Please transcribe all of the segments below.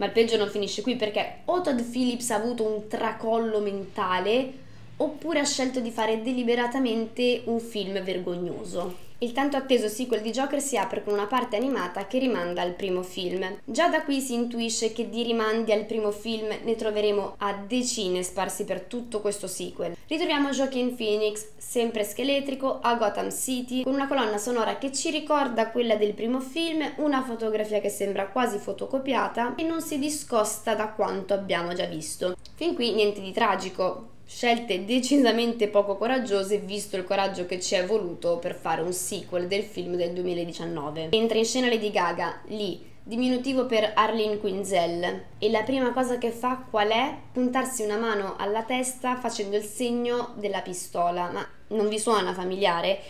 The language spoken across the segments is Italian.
Ma il peggio non finisce qui perché o Todd Phillips ha avuto un tracollo mentale oppure ha scelto di fare deliberatamente un film vergognoso. Il tanto atteso sequel di Joker si apre con una parte animata che rimanda al primo film. Già da qui si intuisce che di rimandi al primo film ne troveremo a decine sparsi per tutto questo sequel. Ritroviamo Joaquin Phoenix, sempre scheletrico, a Gotham City, con una colonna sonora che ci ricorda quella del primo film, una fotografia che sembra quasi fotocopiata e non si discosta da quanto abbiamo già visto. Fin qui niente di tragico, Scelte decisamente poco coraggiose visto il coraggio che ci è voluto per fare un sequel del film del 2019. Entra in scena Lady Gaga, lì, diminutivo per Arlene Quinzel, e la prima cosa che fa qual è? Puntarsi una mano alla testa facendo il segno della pistola. Ma non vi suona familiare?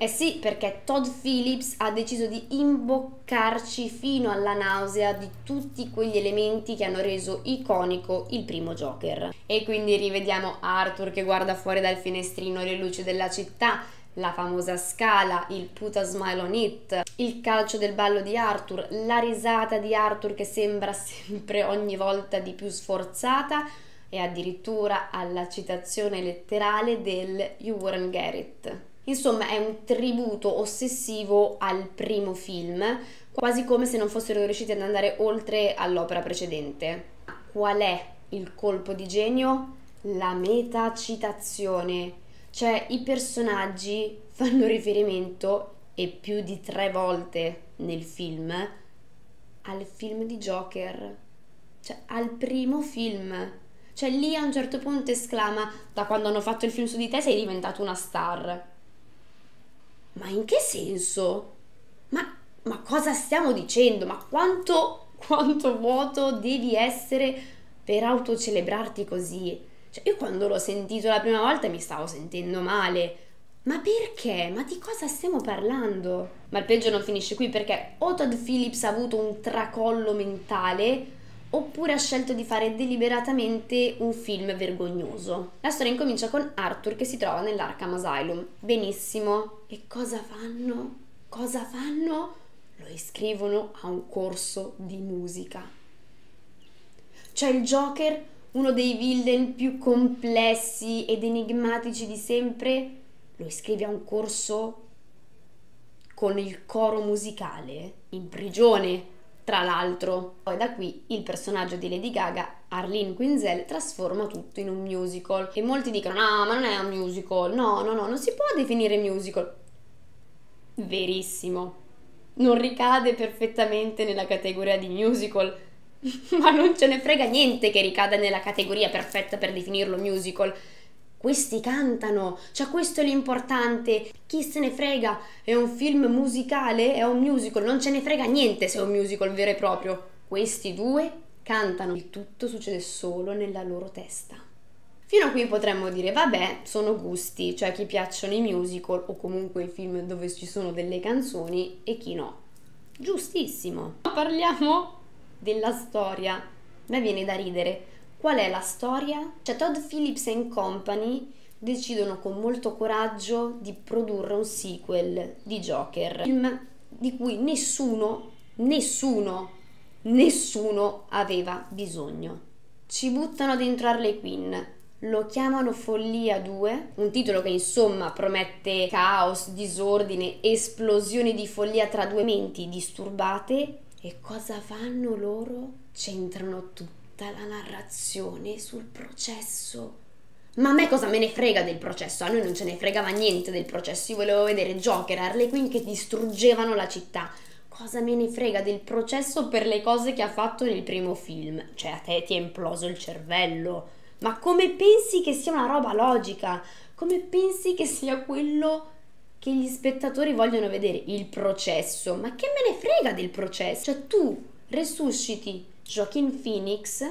Eh sì, perché Todd Phillips ha deciso di imboccarci fino alla nausea di tutti quegli elementi che hanno reso iconico il primo Joker. E quindi rivediamo Arthur che guarda fuori dal finestrino le luci della città, la famosa scala, il put a smile on it, il calcio del ballo di Arthur, la risata di Arthur che sembra sempre ogni volta di più sforzata e addirittura alla citazione letterale del You weren't get it. Insomma, è un tributo ossessivo al primo film, quasi come se non fossero riusciti ad andare oltre all'opera precedente. Qual è il colpo di genio? La metacitazione, cioè i personaggi fanno riferimento, e più di tre volte nel film, al film di Joker, cioè al primo film. Cioè lì a un certo punto esclama, da quando hanno fatto il film su di te sei diventato una star. Ma in che senso? Ma, ma cosa stiamo dicendo? Ma quanto, quanto vuoto devi essere per autocelebrarti così? Cioè, io quando l'ho sentito la prima volta mi stavo sentendo male. Ma perché? Ma di cosa stiamo parlando? Ma il peggio non finisce qui perché o Todd Phillips ha avuto un tracollo mentale oppure ha scelto di fare deliberatamente un film vergognoso. La storia incomincia con Arthur che si trova nell'Arkham Asylum. Benissimo. E cosa fanno? Cosa fanno? Lo iscrivono a un corso di musica. C'è il Joker, uno dei villain più complessi ed enigmatici di sempre, lo iscrive a un corso con il coro musicale in prigione tra l'altro, poi da qui il personaggio di Lady Gaga, Arlene Quinzel, trasforma tutto in un musical. E molti dicono: No, ma non è un musical. No, no, no, non si può definire musical. Verissimo. Non ricade perfettamente nella categoria di musical. ma non ce ne frega niente che ricada nella categoria perfetta per definirlo musical questi cantano, cioè questo è l'importante, chi se ne frega, è un film musicale, è un musical, non ce ne frega niente se è un musical vero e proprio. Questi due cantano, il tutto succede solo nella loro testa. Fino a qui potremmo dire, vabbè, sono gusti, cioè chi piacciono i musical o comunque i film dove ci sono delle canzoni e chi no. Giustissimo. Parliamo della storia. Da viene da ridere Qual è la storia? Cioè Todd Phillips Company decidono con molto coraggio di produrre un sequel di Joker, film di cui nessuno, nessuno, nessuno aveva bisogno. Ci buttano dentro Harley Quinn, lo chiamano Follia 2, un titolo che insomma promette caos, disordine, esplosioni di follia tra due menti disturbate. E cosa fanno loro? C'entrano tutti tutta la narrazione sul processo. Ma a me cosa me ne frega del processo? A noi non ce ne fregava niente del processo. Io volevo vedere Joker, Harley Quinn che distruggevano la città. Cosa me ne frega del processo per le cose che ha fatto nel primo film? Cioè, a te ti è imploso il cervello. Ma come pensi che sia una roba logica? Come pensi che sia quello che gli spettatori vogliono vedere? Il processo. Ma che me ne frega del processo? Cioè, tu resusciti Joaquin Phoenix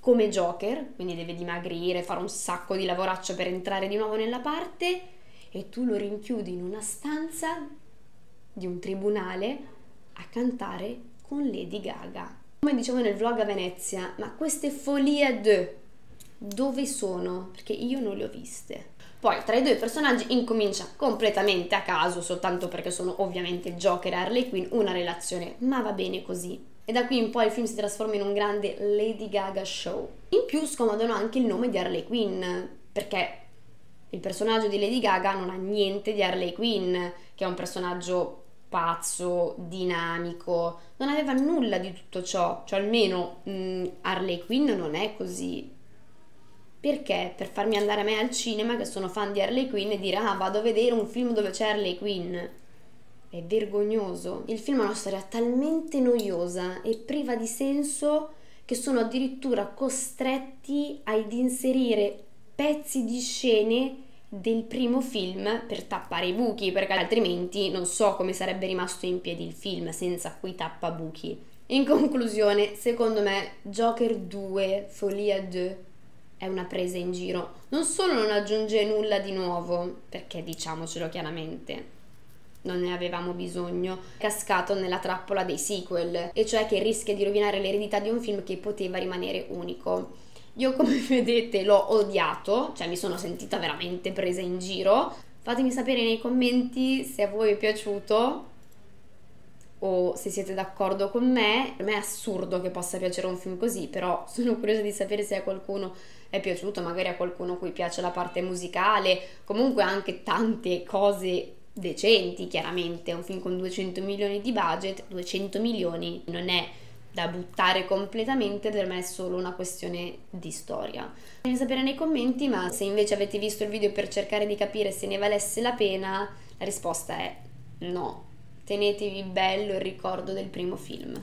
come Joker, quindi deve dimagrire, fare un sacco di lavoraccio per entrare di nuovo nella parte e tu lo rinchiudi in una stanza di un tribunale a cantare con Lady Gaga. Come dicevo nel vlog a Venezia, ma queste folie de dove sono? Perché io non le ho viste. Poi tra i due personaggi incomincia completamente a caso, soltanto perché sono ovviamente Joker e Harley Quinn, una relazione, ma va bene così E da qui in poi il film si trasforma in un grande Lady Gaga show. In più scomodano anche il nome di Harley Quinn, perché il personaggio di Lady Gaga non ha niente di Harley Quinn, che è un personaggio pazzo, dinamico, non aveva nulla di tutto ciò, cioè almeno mh, mm, Harley Quinn non è così. Perché? Per farmi andare a me al cinema, che sono fan di Harley Quinn, e dire ah vado a vedere un film dove c'è Harley Quinn. È vergognoso. Il film ha una storia talmente noiosa e priva di senso che sono addirittura costretti ad inserire pezzi di scene del primo film per tappare i buchi, perché altrimenti non so come sarebbe rimasto in piedi il film senza quei tappabuchi. In conclusione, secondo me Joker 2, Folia 2 è una presa in giro. Non solo non aggiunge nulla di nuovo, perché diciamocelo chiaramente, non ne avevamo bisogno, cascato nella trappola dei sequel, e cioè che rischia di rovinare l'eredità di un film che poteva rimanere unico. Io come vedete l'ho odiato, cioè mi sono sentita veramente presa in giro. Fatemi sapere nei commenti se a voi è piaciuto o se siete d'accordo con me. Per me è assurdo che possa piacere un film così, però sono curiosa di sapere se a qualcuno è piaciuto, magari a qualcuno cui piace la parte musicale, comunque anche tante cose decenti, chiaramente. Un film con 200 milioni di budget, 200 milioni non è da buttare completamente, per me è solo una questione di storia. Fatemi sapere nei commenti, ma se invece avete visto il video per cercare di capire se ne valesse la pena, la risposta è no. Tenetevi bello il ricordo del primo film.